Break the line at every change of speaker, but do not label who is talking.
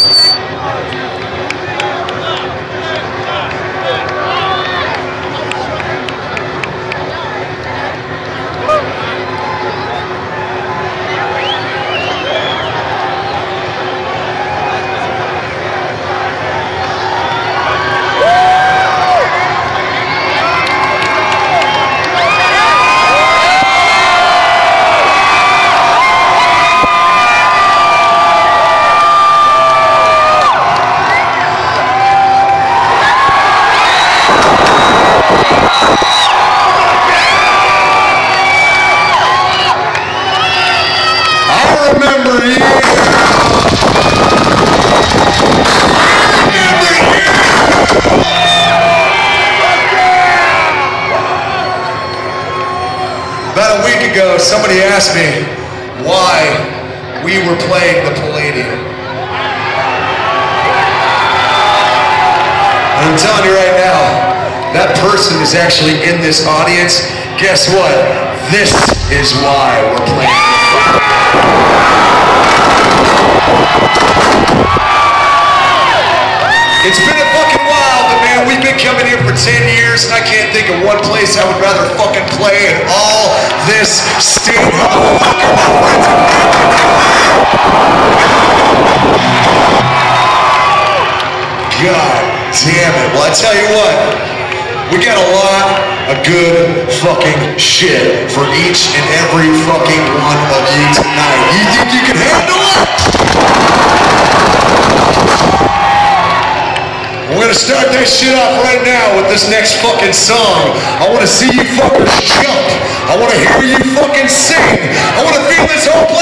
Yes! Remember you. About a week ago, somebody asked me why we were playing the Palladium. And I'm telling you right now, that person is actually in this audience. Guess what? This is why we're playing. It's been a fucking while, but man, we've been coming here for 10 years, and I can't think of one place I would rather fucking play in all this state. God damn it. Well, I tell you what, we got a lot of good fucking shit for each and every fucking one of you tonight. You think you can handle it? We're gonna start that shit off right now with this next fucking song. I wanna see you fuckers jump. I wanna hear you fucking sing. I wanna feel this whole